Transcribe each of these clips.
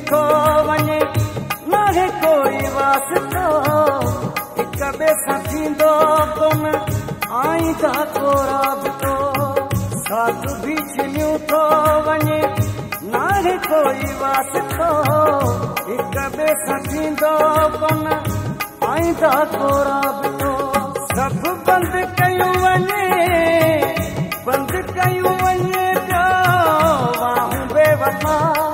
थो वञे नाहे कोई वास्तो। हिक सां थींदो कोन आईंदा को राबतो साथ बिछलियूं थो वञे नाहे कोई वास्तो। हिक सां थींदो कोन आईंदा को राबतो सभु बंदि कयूं वञे बंदि कयूं वञे पियो वाहूं बेवफा।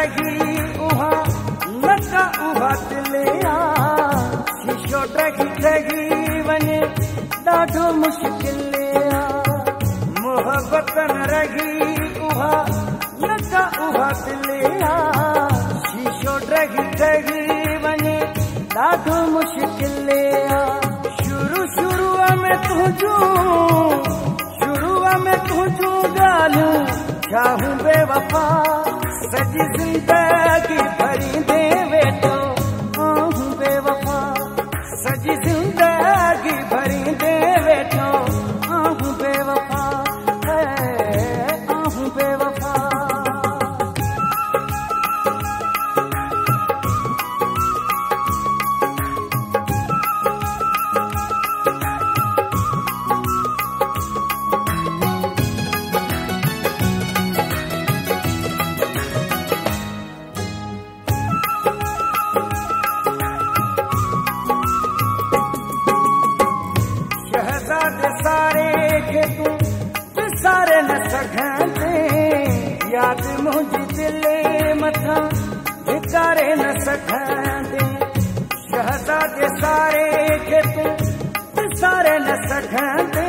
रही उहा का उहा दिलिया शीशो डगी डगी वञे ॾाढो मुश्किल मोहबत न रही उहा का उहा दिलिया शीशो डगी डगी वञे ॾाढो मुश्किल शुरू शुरू में तुंहिंजूं शुरू में तुंहिंजूं ॻाल्हियूं चाहूँ बेवफा। सॼी ज़िंदगी भरींदे शहजाद सारे खेत सारे न सघंदे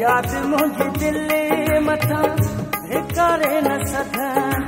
याद मुंहिंजी दिलि मथां धिकारे न सघंदे